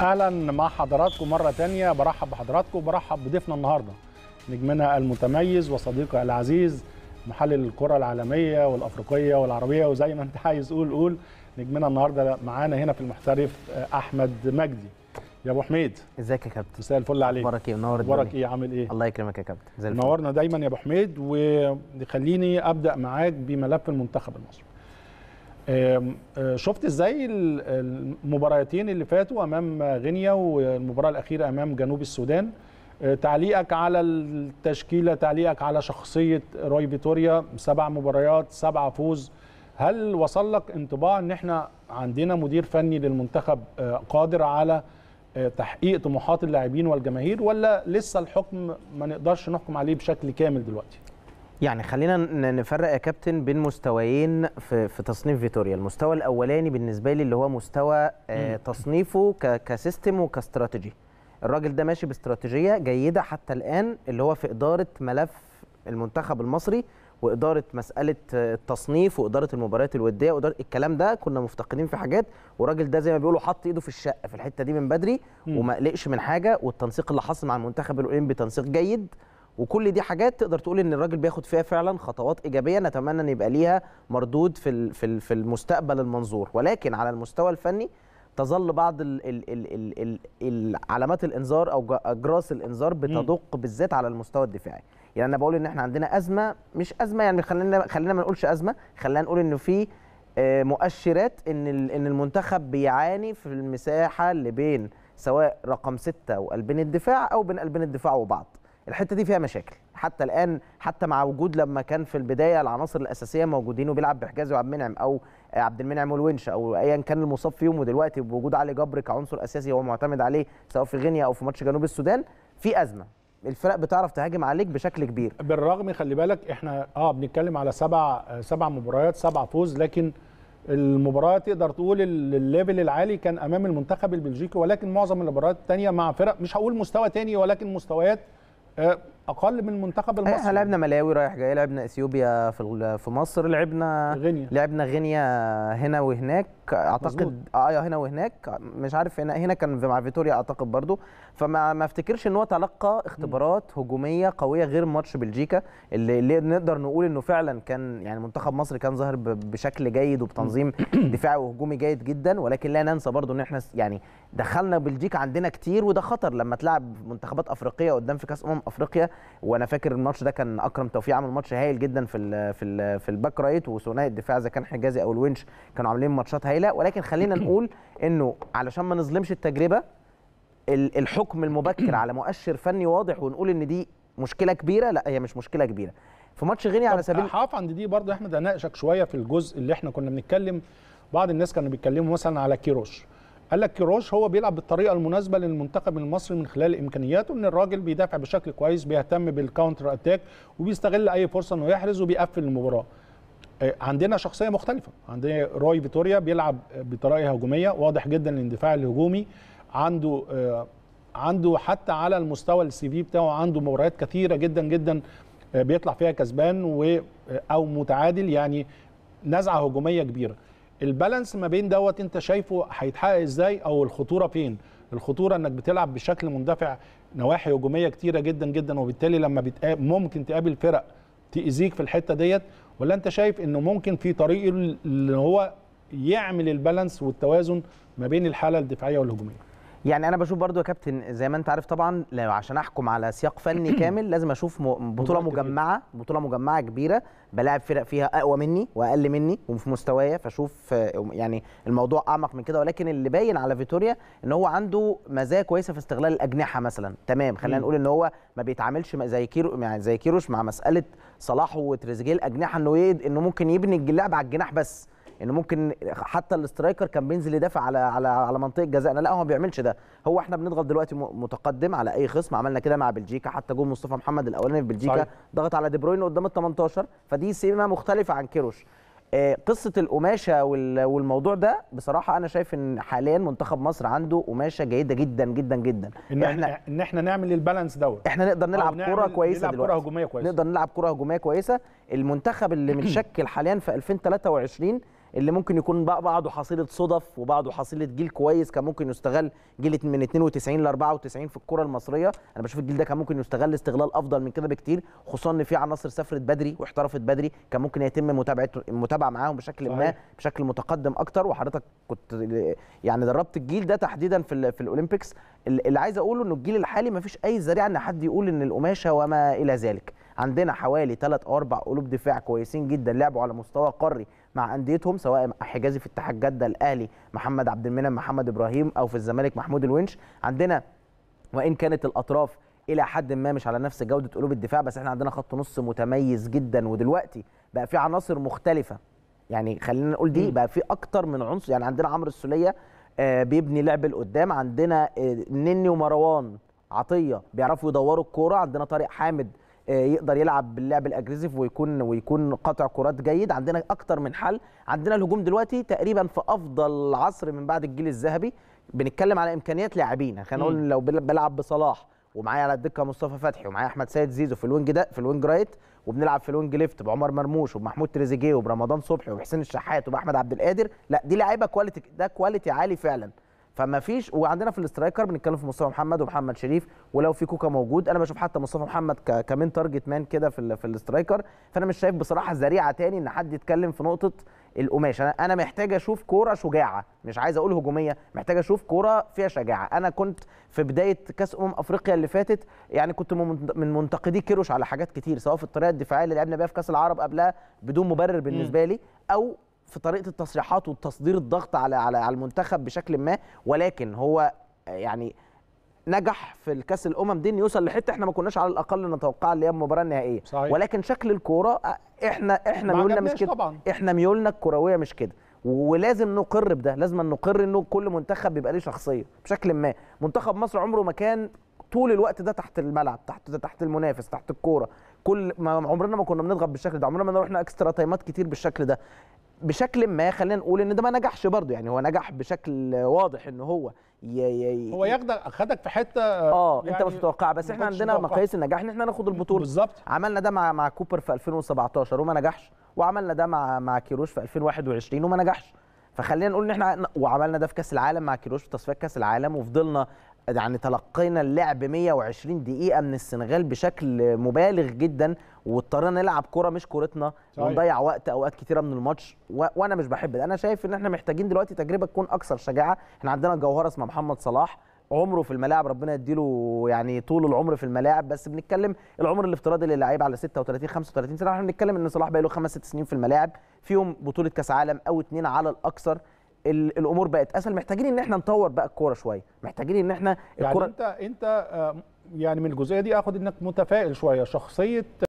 أهلا مع حضراتكم مرة تانية. برحب بحضراتكم وبرحب بضيفنا النهارده نجمنا المتميز وصديقي العزيز محلل الكرة العالمية والأفريقية والعربية وزي ما انت عايز قول قول نجمنا النهارده معانا هنا في المحترف أحمد مجدي. يا أبو حميد. ازيك يا كابتن؟ مساء الفل عليك. أخبارك إيه؟ منور أخبارك الدنيا إيه؟ عامل إيه؟ الله يكرمك يا كابتن. زي الفل. نورنا دايما يا أبو حميد وخليني أبدأ معاك بملف المنتخب المصري. آه، شفت إزاي ال- المباراتين اللي فاتوا امام غينيا والمباراة الأخيرة امام جنوب السودان؟ آه، تعليقك على التشكيلة تعليقك على شخصية روي فيتوريا سبع مباريات سبعة فوز. هل وصل لك انطباع ان إحنا عندنا مدير فني للمنتخب آه، قادر على آه، تحقيق طموحات اللاعبين والجماهير ولا لسه الحكم ما نقدرش نحكم عليه بشكل كامل دلوقتي؟ يعني خلينا نفرق يا كابتن بين مستويين في في تصنيف فيتوريا. المستوى الأولاني بالنسبة لي اللي هو مستوى آه، تصنيفه ك- كسيستم وكاستراتيجي. الراجل ده ماشي باستراتيجية جيدة حتى الآن اللي هو في إدارة ملف المنتخب المصري وإدارة مسألة آه، التصنيف وإدارة المباريات الودية وإدارة الكلام ده كنا مفتقدين في حاجات. والراجل ده زي ما بيقولوا حط إيده في الشقة في الحتة دي من بدري. وما قلقش من حاجة. والتنسيق اللي حصل مع المنتخب الأولمبي تنسيق جيد. وكل دي حاجات تقدر تقول إن الراجل بياخد فيها فعلا خطوات إيجابية نتمنى إن يبقى ليها مردود في في في المستقبل المنظور. ولكن على المستوى الفني تظل بعض ال ال ال ال ال ال علامات الإنذار أو أجراس الإنذار بتدق بالذات على المستوى الدفاعي. يعني أنا بقول إن إحنا عندنا أزمة مش أزمة يعني خلينا خلينا ما نقولش أزمة خلينا نقول انه في آه، مؤشرات إن إن المنتخب بيعاني في المساحة اللي بين سواء رقم ستة وقلبين الدفاع أو بين قلبين الدفاع وبعض. الحتة دي فيها مشاكل. حتى الآن حتى مع وجود لما كان في البداية العناصر الأساسية موجودين وبيلعب بحجازي وعبد المنعم أو عبد المنعم والونش أو ايا كان المصاب فيهم ودلوقتي بوجود علي جبر كعنصر أساسي هو معتمد عليه سواء في غينيا أو في ماتش جنوب السودان في أزمة. الفرق بتعرف تهاجم عليك بشكل كبير. بالرغم خلي بالك إحنا آه بنتكلم على سبع سبع مباريات سبع فوز لكن المباراه تقدر تقول ال- ال level العالي كان أمام المنتخب البلجيكي ولكن معظم المباريات الثانية مع فرق مش هقول مستوى تاني ولكن مستويات آه، أقل من المنتخب المصري. إحنا لعبنا ملاوي رايح جاي لعبنا إثيوبيا في في مصر لعبنا غينيا. لعبنا غينيا هنا وهناك. أعتقد مظبوط. آه هنا وهناك. مش عارف هنا هنا كان مع فيتوريا أعتقد برضو. فما ما أفتكرش إن هو تلقى اختبارات هجومية قوية غير ماتش بلجيكا اللي, اللي نقدر نقول إنه فعلا كان يعني منتخب مصر كان ظاهر بشكل جيد وبتنظيم دفاعي وهجومي جيد جدا. ولكن لا ننسى برضو إن إحنا يعني دخلنا بلجيكا عندنا كتير وده خطر لما تلعب منتخبات أفريقية قدام في كأس أمم أفريقيا. وأنا فاكر الماتش ده كان اكرم توفيق عمل ماتش هايل جدا في ال في ال في ال back right وثنائي الدفاع اذا كان حجازي أو الونش كانوا عاملين ماتشات هايلة. ولكن خلينا نقول انه علشان ما نظلمش التجربة ال- الحكم المبكر على مؤشر فني واضح ونقول إن دي مشكلة كبيرة لا هي مش مشكلة كبيرة. في ماتش غينيا على سبيل هقف عند دي برضه أحمد أناقشك شوية في الجزء اللي إحنا كنا بنتكلم بعض الناس كانوا بيتكلموا مثلا على كيروش. قال لك كيروش هو بيلعب بالطريقة المناسبة للمنتخب المصري من خلال إمكانياته إن الراجل بيدافع بشكل كويس بيهتم بال counter attack وبيستغل أي فرصة إنه يحرز وبيقفل المباراة. آه، عندنا شخصية مختلفة. عندنا روي فيتوريا بيلعب بطريقة هجومية واضح جدا الاندفاع الهجومي. عنده آه، عنده حتى على المستوى السي في بتاعه عنده مباريات كثيرة جدا جدا آه، بيطلع فيها كسبان و أو متعادل يعني نزعة هجومية كبيرة. البالانس ما بين دوت انت شايفه هيتحقق إزاي أو الخطورة فين؟ الخطورة انك بتلعب بشكل مندفع نواحي هجومية كتيرة جدا جدا وبالتالي لما بتقابل ممكن تقابل فرق تأذيك في الحتة ديت ولا انت شايف انه ممكن في طريق اللي هو يعمل البالانس والتوازن ما بين الحالة الدفاعية والهجومية؟ يعني أنا بشوف برضو يا كابتن زي ما أنت عارف طبعا لو عشان أحكم على سياق فني كامل لازم أشوف بطولة. مجمعة بطولة مجمعة كبيرة بلاعب فرق فيها أقوى مني وأقل مني وفي مستوايا فأشوف يعني الموضوع أعمق من كده ولكن اللي باين على فيتوريا إن هو عنده مزايا كويسة في استغلال الأجنحة مثلا تمام خلينا. نقول إن هو ما بيتعاملش زي كيرو يعني زي كيروش مع مسألة صلاح وتريزيجيه الأجنحة إنه إنه ممكن يبني اللعب على الجناح بس انه ممكن حتى ال striker كان بينزل يدافع على على على منطقة جزائنا لا هو ما بيعملش ده. هو إحنا بنضغط دلوقتي متقدم على أي خصم. عملنا كده مع بلجيكا. حتى جول مصطفى محمد الأولاني في بلجيكا صحيح. ضغط على دي بروين قدام ال 18 فدي سمه مختلفة عن كيروش. آه، قصة القماشة وال- والموضوع ده بصراحة أنا شايف إن حاليا منتخب مصر عنده قماشة جيدة جدا جدا جدا. إن إحنا ان إحنا نعمل ال balance دوت. إحنا نقدر نلعب كورة كويسة نلعب دلوقتي. كرة هجومية كويسة. نقدر نلعب كورة هجومية كويسة. المنتخب اللي متشكل حاليا في 2023 اللي ممكن يكون بقى بعضه حصيلة صدف وبعضه حصيلة جيل كويس كان ممكن يستغل جيل من 92 ل 94 في الكرة المصرية. أنا بشوف الجيل ده كان ممكن يستغل استغلال أفضل من كده بكتير خصوصا إن في عناصر سافرت بدري واحترفت بدري كان ممكن يتم متابعة المتابعه معاهم بشكل ما. بشكل متقدم أكتر. وحضرتك كنت يعني دربت الجيل ده تحديدا في في الأولمبيكس. اللي عايز أقوله إنه الجيل الحالي ما فيش أي ذريعة إن حد يقول إن القماشة وما إلى ذلك. عندنا حوالي ثلاث أو أربع قلوب دفاع كويسين جدا لعبوا على مستوى قاري مع أنديتهم سواء حجازي في اتحاد جده الأهلي محمد عبد المنعم محمد إبراهيم أو في الزمالك محمود الونش. عندنا وإن كانت الأطراف إلى حد ما مش على نفس جودة قلوب الدفاع بس إحنا عندنا خط نص متميز جدا. ودلوقتي بقى في عناصر مختلفة. يعني خلينا نقول دي. بقى في أكتر من عنصر. يعني عندنا عمرو السولية آه، بيبني لعب لقدام. عندنا آه، نني ومروان عطية بيعرفوا يدوروا الكورة. عندنا طارق حامد يقدر يلعب باللعب ال aggressive ويكون ويكون قاطع كرات جيد. عندنا أكتر من حل. عندنا الهجوم دلوقتي تقريبا في أفضل عصر من بعد الجيل الذهبي. بنتكلم على إمكانيات لاعبين خلينا. نقول لو بل- بلعب بصلاح ومعايا على الدكة مصطفى فتحي ومعايا أحمد سيد زيزو في ال wing ده في ال wing right وبنلعب في ال wing left بعمر مرموش وبمحمود تريزيجيه وبرمضان صبحي وبحسين الشحات وبأحمد عبد القادر. لا دي لعيبة quality ده quality عالي فعلا. فما فيش وعندنا في ال striker بنتكلم في مصطفى محمد ومحمد شريف ولو في كوكا موجود. أنا بشوف حتى مصطفى محمد كمان target man كده في ال- في ال striker. فأنا مش شايف بصراحة ذريعة تاني إن حد يتكلم في نقطة القماش. أنا أنا محتاج أشوف كورة شجاعة. مش عايز أقول هجومية محتاج أشوف كورة فيها شجاعة. أنا كنت في بداية كأس أمم أفريقيا اللي فاتت يعني كنت من من منتقدي كيروش على حاجات كتير سواء في الطريقة الدفاعية اللي لعبنا بيها في كأس العرب قبلها بدون مبرر بالنسبة لي أو في طريقة التصريحات والتصدير الضغط على على المنتخب بشكل ما ولكن هو يعني نجح في الكأس الأمم دي إنه يوصل لحتة إحنا ما كناش على الأقل نتوقعها اللي هي المباراه النهائية. صحيح. ولكن شكل الكورة إحنا إحنا ميولنا مش كده. طبعا. إحنا ميولنا الكروية مش كده. ولازم نقر بده. لازم نقر إنه كل منتخب بيبقى ليه شخصية بشكل ما. منتخب مصر عمره ما كان طول الوقت ده تحت الملعب تحت تحت المنافس تحت الكورة. كل ما عمرنا ما كنا بنضغط بالشكل ده. عمرنا ما رحنا extra time ات كتير بالشكل ده. بشكل ما خلينا نقول إن ده ما نجحش برضه. يعني هو نجح بشكل واضح إن هو ي... ي... هو ياخدك خدك في حتة آه يعني انت مش متوقع. بس إحنا عندنا. مقاييس النجاح إن إحنا ناخد البطولة. بالظبط. عملنا ده مع مع كوبر في 2017 وما نجحش. وعملنا ده مع مع كيروش في 2021 وما نجحش. فخلينا نقول إن إحنا وعملنا ده في كأس العالم مع كيروش في تصفيات كأس العالم وفضلنا يعني تلقينا اللعب 120 دقيقة من السنغال بشكل مبالغ جدا واضطرينا نلعب كرة مش كورتنا. ونضيع وقت أوقات كتيرة من الماتش و... وأنا مش بحب ده. أنا شايف إن إحنا محتاجين دلوقتي تجربة تكون أكثر شجاعة. إحنا عندنا جوهرة اسمها محمد صلاح عمره في الملاعب ربنا يديله يعني طول العمر في الملاعب. بس بنتكلم العمر الافتراضي للعيب على 36 35 سنة. إحنا بنتكلم إن صلاح بقى له خمس ست سنين في الملاعب فيهم بطولة كأس عالم أو اتنين على الأكثر. ال- الأمور بقت أسهل. محتاجين إن إحنا نطور بقى الكورة شوية. محتاجين إن إحنا يعني الكورة أنت أنت آه، يعني من الجزئية دي أخد إنك متفائل شوية. شخصية